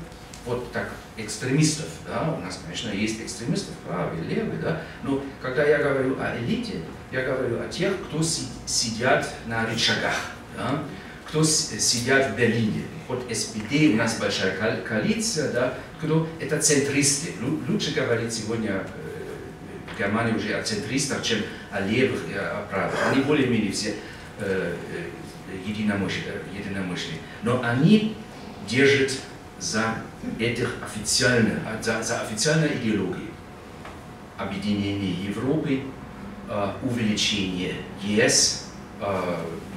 вот так экстремистов, да, у нас, конечно, есть экстремистов, правые, левые, да, но когда я говорю о элите, я говорю о тех, кто си сидят на рычагах, да, кто сидят в Берлине. Вот СПД, у нас большая коалиция, да, кто это центристы. Лучше говорить сегодня э, в Германии уже о центристах, чем о левых и о правых. Они более-менее все э, э единомышленные. Но они держат за этих официальных, за, за официальной идеологией объединение Европы, э, увеличение ЕС,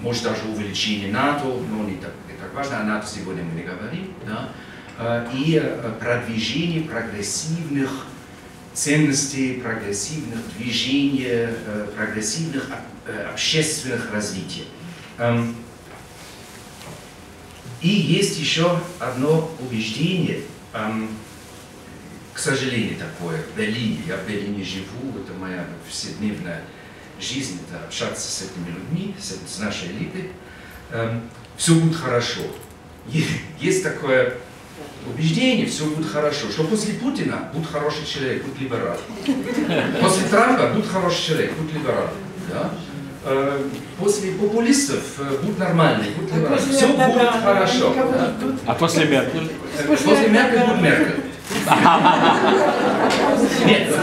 может даже увеличение НАТО, но не так, не так важно, о НАТО сегодня мы не говорим, да, и продвижение прогрессивных ценностей, прогрессивных движений, прогрессивных общественных развитий. Эм, и есть еще одно убеждение, эм, к сожалению, такое, в Берлине. Я в Берлине живу, это моя вседневная жизнь, это общаться с этими людьми, с, с нашей элитой. Эм, все будет хорошо. Есть такое убеждение, все будет хорошо, что после Путина будет хороший человек, будет либерал. После Трампа будет хороший человек, будет либерал. Да? Э, после популистов э, будут нормальные, будут а все будет хорошо. Да? А после Меркель? После Меркель будет Меркель. Нет,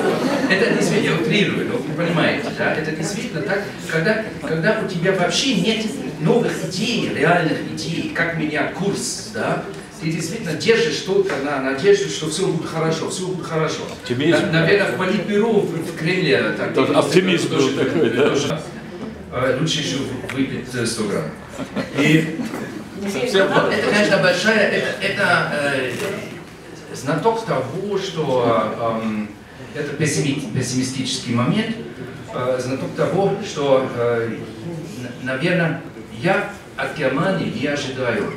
это действительно, я утрирую, но вы понимаете, да, это действительно так, когда, когда у тебя вообще нет новых идей, реальных идей, как менять курс, да, ты действительно держишь только на надежду, что все будет хорошо, все будет хорошо. Оптимизм. На, наверное, в политбюро в Кремле так. Тот оптимизм был такой, да. А, лучше еще выпить 100 грамм. И это, конечно, большая, это, это э, знаток того, что э, это пессимистический момент, э, знаток того, что, э, наверное, я от Германии не ожидаю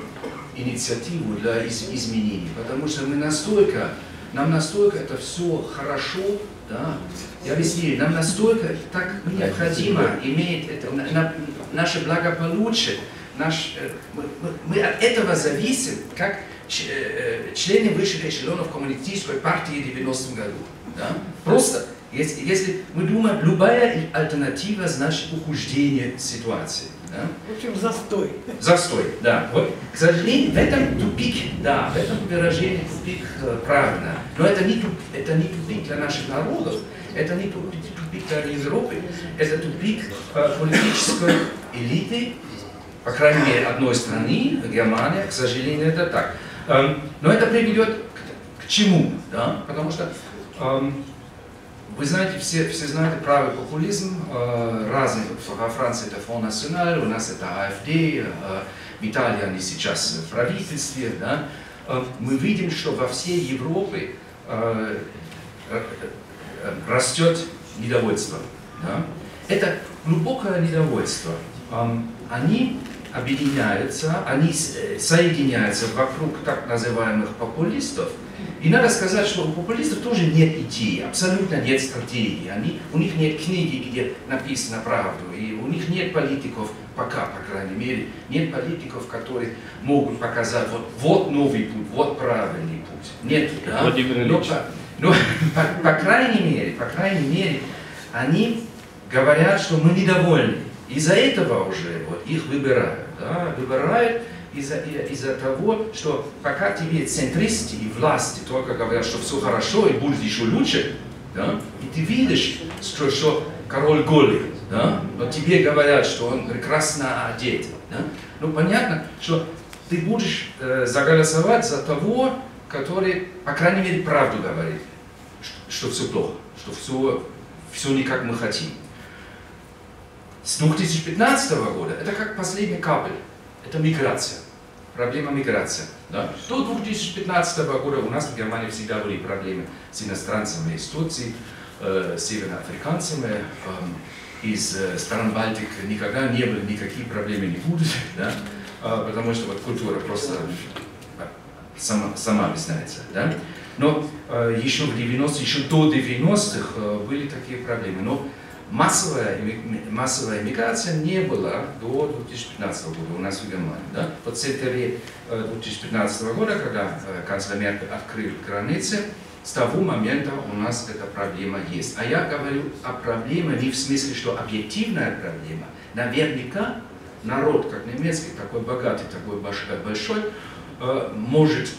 инициативу для из изменений, потому что мы настолько, нам настолько это все хорошо, да, я объясню, нам настолько так необходимо иметь это, на, на, наше благополучие, наш, э, мы, мы от этого зависим, как э, члены высших эшелонов коммунистической партии в 90-м году. Да? Просто, если, если мы думаем, любая альтернатива значит ухудшение ситуации. Да? В общем, застой. Застой, да. Вот, к сожалению, в этом тупик, да, в этом выражении тупик э, правильно. Но это не, туп, это не тупик для наших народов, это не тупик, тупик для Европы, это тупик э, политической элиты, по крайней мере, одной страны, Германия, к сожалению, это так. Эм, но это приведет к, к чему? Да? Потому что эм, вы знаете, все, все знают правый популизм, э, разный, во Франции это Фон Националь, у нас это АФД, э, в Италии они сейчас в правительстве, да, э, мы видим, что во всей Европе э, э, э, растет недовольство. Да? Это глубокое недовольство. Э, они объединяются, они соединяются вокруг так называемых популистов, и надо сказать, что у популистов тоже нет идеи, абсолютно нет стратегии. Они, у них нет книги, где написано правду. И у них нет политиков, пока, по крайней мере, нет политиков, которые могут показать, вот, вот новый путь, вот правильный путь. Нет, да? Владимир Ильич. Но, но по, по крайней мере, по крайней мере, они говорят, что мы недовольны. Из-за этого уже вот, их выбирают. Да? Выбирают из-за из того, что пока тебе центристы и власти только говорят, что все хорошо и будет еще лучше, да, и ты видишь, что, что король голый, да, но тебе говорят, что он прекрасно одет, да, ну понятно, что ты будешь э, заголосовать за того, который, по крайней мере, правду говорит, что, что все плохо, что все, все не как мы хотим. С 2015 года это как последний капель это миграция, проблема миграции. Да? До 2015 года у нас в Германии всегда были проблемы с иностранцами из Турции, э, североафриканцами, э, из э, стран Балтик никогда не было, никаких проблем не будет, (laughs) да? э, потому что вот культура просто сама, сама объясняется. Да? Но э, еще в 90 еще до 90-х э, были такие проблемы. Но массовая, массовая миграция не была до 2015 года у нас в Германии. Да? Сентября э, 2015 года, когда э, канцлер Меркель открыл границы, с того момента у нас эта проблема есть. А я говорю о проблеме не в смысле, что объективная проблема. Наверняка народ, как немецкий, такой богатый, такой больш- большой, э, может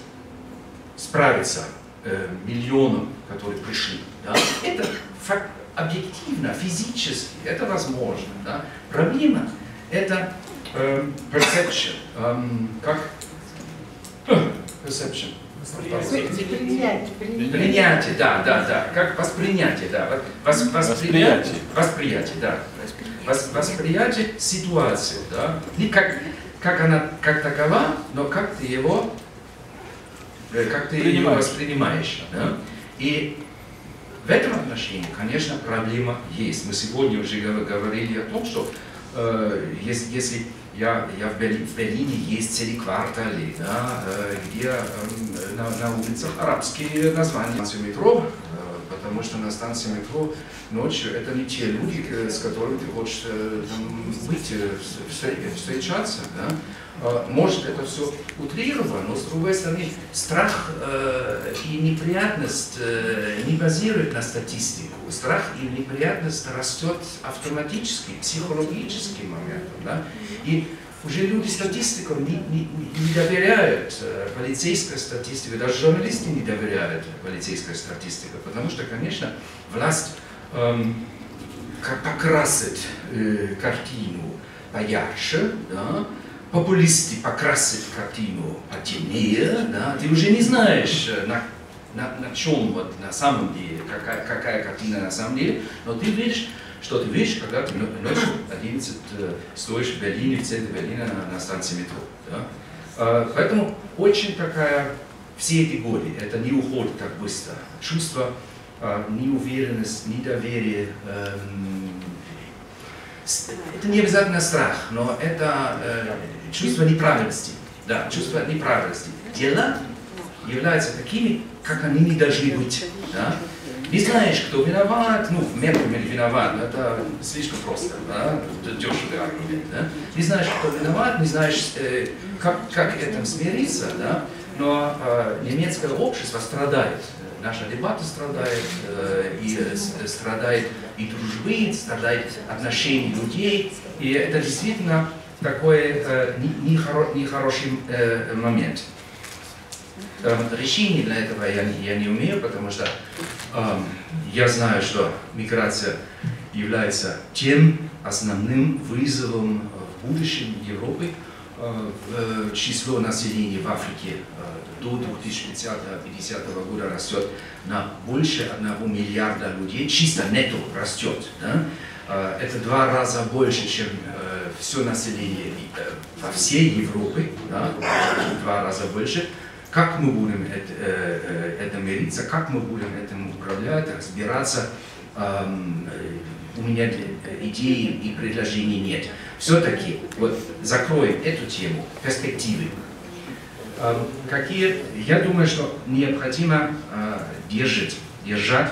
справиться э, миллионам, которые пришли. Да? Это факт, объективно, физически, это возможно. Да? Проблема – это э, perception. Эм, как? Э, Perception. Принять. Принятие, да, да, да. Как воспринятие, да. Вос- восприятие, Восприятие. восприятие, да. Вос- восприятие ситуации, да. Не как, как она как такова, но как ты его, э, как ты ее Принимаешь. воспринимаешь. Да? И в этом отношении, конечно, проблема есть. Мы сегодня уже гов- говорили о том, что э, если, если я, я в, Берлине, в Берлине есть целые кварталы, да, э, где э, на, на улицах арабские названия метро, э, потому что на станции метро ночью это не те люди, э, с которыми ты хочешь э, там, быть, э, встр- встречаться. Да? Э, Может, это все утрировано, но с другой стороны, страх и неприятность не базируют на статистику. Страх и неприятность растет автоматически, психологическим моментом. Да? И уже люди статистикам не, не- не доверяют э, полицейской статистике, даже журналисты не доверяют полицейской статистике, потому что, конечно, власть эм, покрасит э, картину поярче, да, популисты покрасят картину потемнее, да, ты уже не знаешь, э, на, на, на чем вот на самом деле, какая, какая картина на самом деле, но ты видишь, что ты видишь, когда ты но- ночью 11 э, стоишь в Берлине, в центре Берлина на, на станции метро. Да? Э, Поэтому очень такая, все эти годы, это не уходит так быстро. Чувство э, неуверенность, недоверие, эм, это не обязательно страх, но это э, чувство неправильности. Да, чувство неправильности. Дела являются такими, как они не должны быть. Да? Не знаешь, кто виноват, ну, Меркель виноват, но это слишком просто, да? Дешевый аргумент. Да? Не знаешь, кто виноват, не знаешь, э, как, как этим смириться, да? но э, немецкое общество страдает. Наша дебаты страдает, э, и э, страдает и дружбы, страдает отношения людей, и это действительно такой э, не- нехоро- нехороший э, момент. Эм, Решение для этого я, не- я не умею, потому что я знаю, что миграция является тем основным вызовом э, в будущем Европы. Э, в- Число населения в Африке э, до 2050 года растет на больше 1 миллиарда людей, чисто нетто растет. да. Э, Это два раза больше, чем все население э, во всей Европе, да, два раза больше. Как мы будем это, э, э, это мириться, как мы будем этим управлять, разбираться, э, у меня э, идеи и предложений нет. Все-таки вот закроем эту тему, перспективы. Какие, я думаю, что необходимо э, держать, держать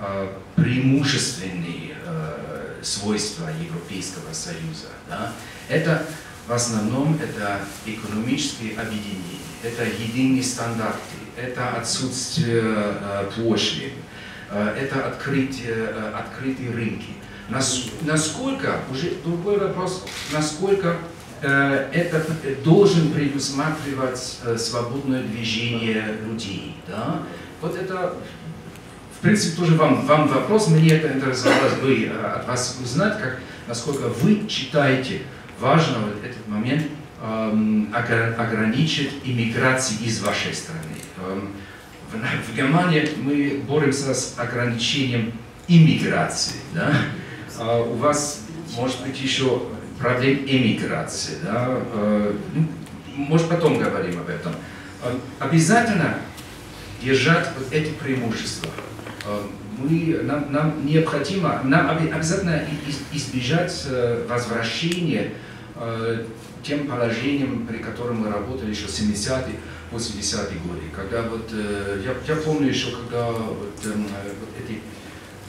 э, преимущественные э, свойства Европейского Союза. да. Это в основном это экономические объединения, это единые стандарты, это отсутствие э, пошлин, э, это открытие, э, открытые рынки. Нас- насколько, уже другой вопрос, насколько э, это должен предусматривать э, свободное движение людей. Да? Вот это, в принципе, тоже вам, вам вопрос, мне это интересовалось бы э, от вас узнать, как, насколько вы читаете важно вот этот момент эм, огра- ограничить иммиграцию из вашей страны. Эм, в, Германии мы боремся с ограничением иммиграции. Да? А у вас, может быть, еще проблем эмиграции. Да? Э, ну, может, потом говорим об этом. Э, Обязательно держать вот эти преимущества. Э, Мы, нам, нам необходимо, нам обязательно избежать э, возвращения э, тем положением, при котором мы работали еще в 70-е. 80-е годы, когда вот, э, я, я помню еще, когда вот, эм, э, вот эти,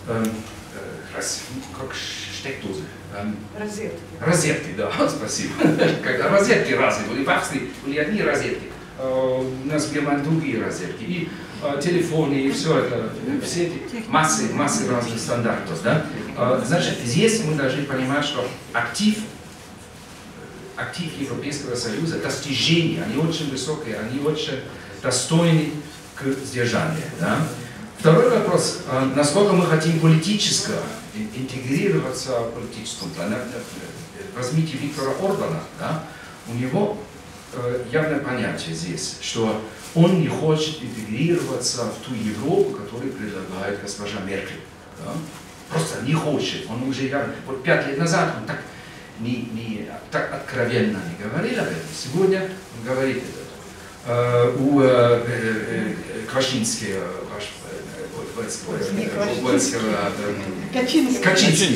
эм, э, раз- ну, как штекдозы, эм, Розетки. Розетки, да, (laughs) спасибо. Когда розетки разные были, Австрии были одни розетки, э, у нас Германии другие розетки, и э, телефоны, и все это, все эти массы, массы разных стандартов, да. Э, Значит, здесь мы должны понимать, что актив, э, актив Европейского Союза, достижения, они очень высокие, они очень достойны к сдержанию, да. Второй вопрос, э, насколько мы хотим политически ин- интегрироваться в политическом плане. Э, Возьмите Виктора Орбана, да? у него э, явное понятие здесь, что он не хочет интегрироваться в ту Европу, которую предлагает госпожа Меркель. да. Просто не хочет. Он уже явно, вот пять лет назад он так, не, не, так откровенно не говорил об этом. Сегодня он говорит это. Э, у э, э, э, э, э, э, э, Качинский.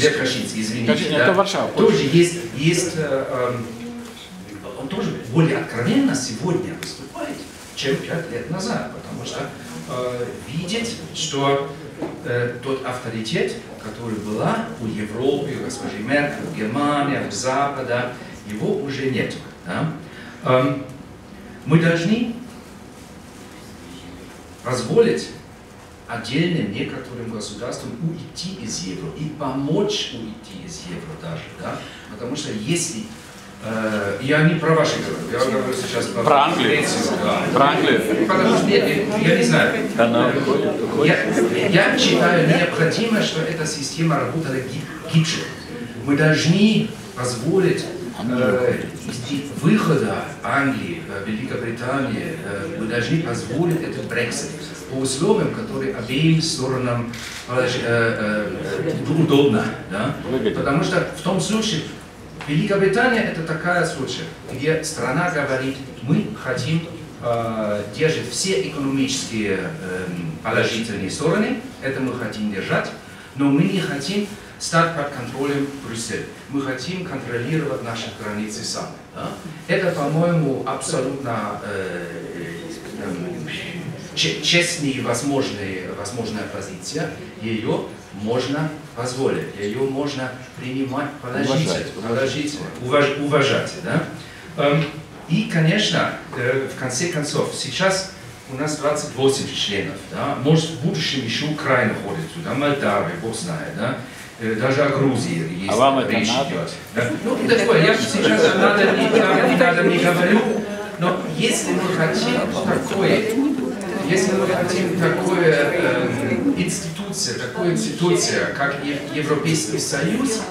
Качинский, извините. Качинский, да. это Варшава. Тоже есть, есть э, эм, он тоже более откровенно сегодня выступает, чем пять лет назад, потому что э, видит, что э, тот авторитет, который была у Европы, у госпожи Меркель, в Германии, в Запада, его уже нет. да. Эм, мы должны позволить отдельным некоторым государствам уйти из евро и помочь уйти из евро даже, да? потому что если э, я не про ваши говорю, я говорю сейчас про, Про Англию. Да. Про Англию. Потому что нет, я не знаю. Она Э, Я, я считаю необходимо, что эта система работала ги- гибче. Мы должны позволить э, выхода Англии, э, Великобритании, э, мы должны позволить этот Брексит по условиям, которые обеим сторонам э, э, удобно. Да? Потому что в том случае Великобритания это такая случай, где страна говорит, мы хотим э, держать все экономические эм, положительные стороны, это мы хотим держать, но мы не хотим стать под контролем Брюсселя. Мы хотим контролировать наши границы сами. да. Это, по-моему, абсолютно э, эм, че- честная и возможная, возможная позиция. Ее можно позволить, ее можно принимать положительно, Уважать, положительно, уваж- уважать. Да? Эм, И, конечно, э, в конце концов, сейчас у нас 28 членов. Да? Может, в будущем еще Украина ходит туда, Молдавия, Бог знает. Да? Э, Даже о Грузии есть А вам это речь надо? идет. Да? Ну, это такое, я сейчас надо, не надо, не говорю, но если мы хотим такое, если мы хотим такое эм, институция, такую институция, как Европейский Союз,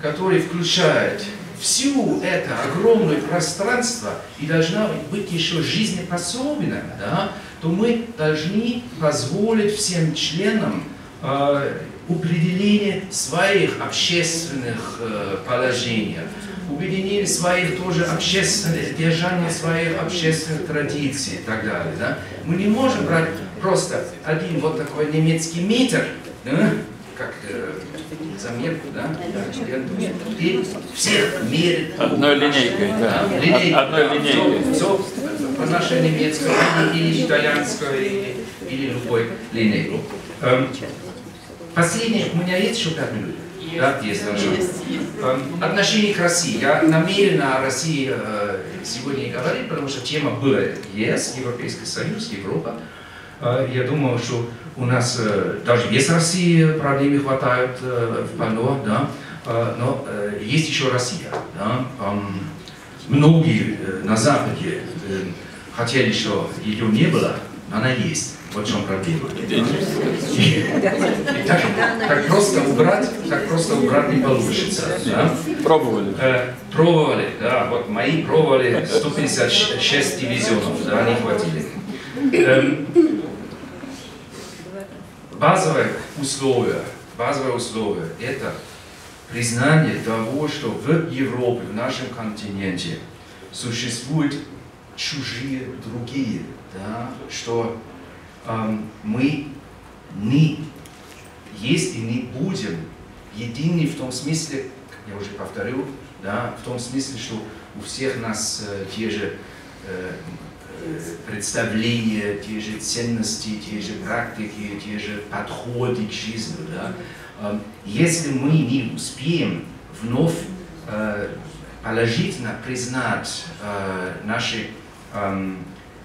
который включает всю это огромное пространство и должна быть еще жизнеспособна, да, то мы должны позволить всем членам э, определение своих общественных э, положений, определение своих тоже общественных, держание своих общественных традиций и так далее. Да? Мы не можем брать просто один вот такой немецкий метр, да, как э, заметку, да, и всех мерить Одной линейкой, да. линейкой, Одной да, линейкой. Все, по нашей немецкой или, итальянской, или, или любой линейку. Эм, Последнее, у меня есть еще пять минут? Да, есть, хорошо. Эм, Отношение к России. Я намеренно о России э, сегодня не говорю, потому что тема была ЕС, Европейский Союз, Европа. Э, Я думаю, что у нас э, даже без России проблемы хватает в полно, да, но есть еще Россия. Да. Многие на Западе хотели, что ее не было, но она есть. Вот в чем проблема. Так, так просто убрать, так просто убрать не получится. Да? Пробовали. Э, пробовали, да, вот мои пробовали 156 дивизионов, да, не хватили. Эм, базовое условие, базовое условие – это признание того, что в Европе, в нашем континенте существуют чужие другие, да, что эм, мы не есть и не будем едины в том смысле, я уже повторю, да, в том смысле, что у всех нас э, те же э, представления, те же ценности, те же практики, те же подходы к жизни. Да? Если мы не успеем вновь э, положительно признать э, наши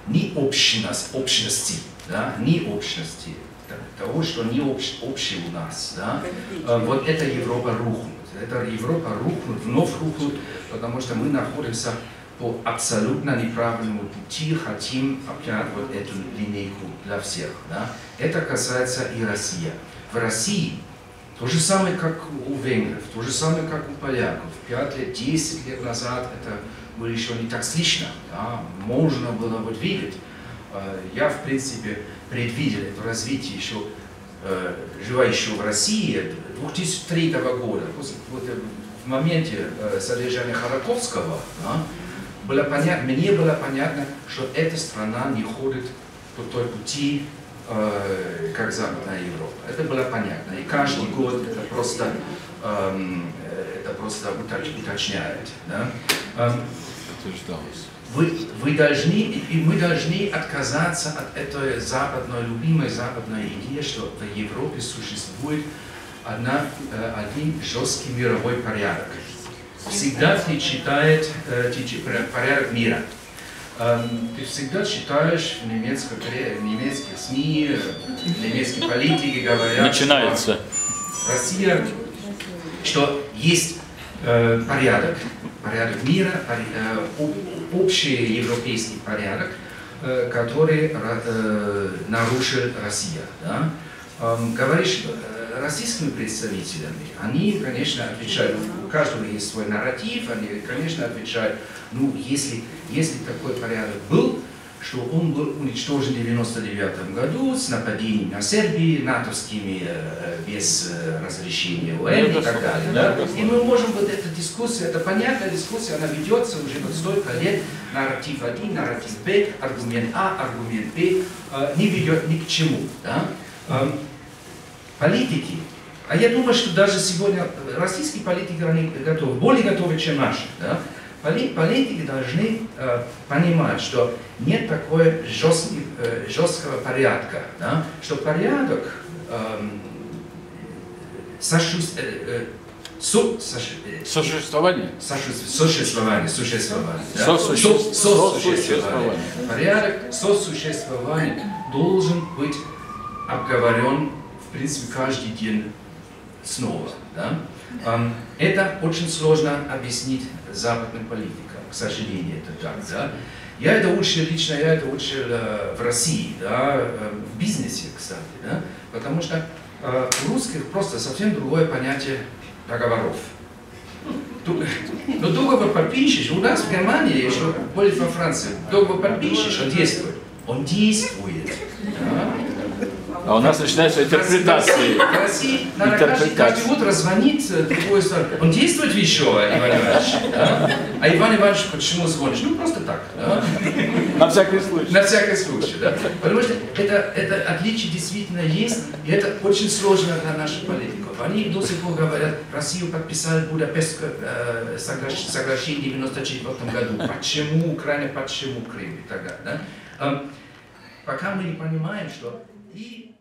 эм, необщность, общности, да, необщности, т- того, что не общ, общее у нас, да, э, вот эта Европа рухнет. Эта Европа рухнет, вновь рухнет, потому что мы находимся по абсолютно неправильному пути, хотим опять вот эту линейку для всех. Да. Это касается и России. В России то же самое, как у венгров, то же самое, как у поляков. Пять лет, 10 лет назад это было еще не так слышно. Да? Можно было вот видеть. Э, Я, в принципе, предвидел это развитие еще, э, живя еще в России, 2003 года, вот, э, в моменте содержания Ходорковского, да, было понятно, мне было понятно, что эта страна не ходит по той пути, как Западная Европа. Это было понятно. И каждый год это просто, эм, это просто уточ- уточняет. Да? Утверждалось. вы, вы должны, и мы должны отказаться от этой западной, любимой западной идеи, что в Европе существует одна, э, один жесткий мировой порядок. Всегда ты читаешь э, порядок мира. Эм, Ты всегда читаешь в немецких, в немецких СМИ, немецкие политики говорят, Начинается. что Россия, что есть э, порядок, порядок мира, э, об- общий европейский порядок, э, который э, нарушил Россия. Да? Говоришь российскими представителями, они, конечно, отвечают, у каждого есть свой нарратив, они, конечно, отвечают, ну, если, если такой порядок был, что он был уничтожен в 1999 году с нападением на Сербию, натовскими, э, без э, разрешения ОН и так далее. Да? И мы можем, вот эта дискуссия, это понятная дискуссия, она ведется уже вот столько лет, нарратив 1, нарратив Б, аргумент А, аргумент Б, э, не ведет ни к чему. Да? Политики, а я думаю, что даже сегодня российские политики, они готовы, более готовы, чем наши. Да? Поли- Политики должны э, понимать, что нет такой жесткий, э, жесткого порядка, да? что порядок эм, э, э, су- сош- э, Существование. Сошествование, существование, существование. да? Сосуще- Со- сосуществование. сосуществование. Порядок сосуществования должен быть обговорен, в принципе, каждый день снова. Да? Эм, Это очень сложно объяснить западным политикам, к сожалению, это так. Да? Я это учил лично, я это учил э, в России, да, э, в бизнесе, кстати, да? потому что э, у русских просто совсем другое понятие договоров. Но договор подпишешь, у нас в Германии, еще более во Франции, договор подпишешь, он действует. Он действует. А у нас начинаются интерпретации. В России надо каждый, Интерпретации. каждый утро звонить э, другой стороне. Он действует еще, Иван Иванович? Да? А Иван Иванович почему звонишь? Ну, просто так. Да? На всякий случай. На всякий случай, да? Потому что это, это отличие действительно есть, и это очень сложно для наших политиков. Они до сих пор говорят, Россию подписали Будапештское э, согла- соглашение в 1994 году. Почему Украина, почему Крым и так далее. Да? Эм, пока мы не понимаем, что и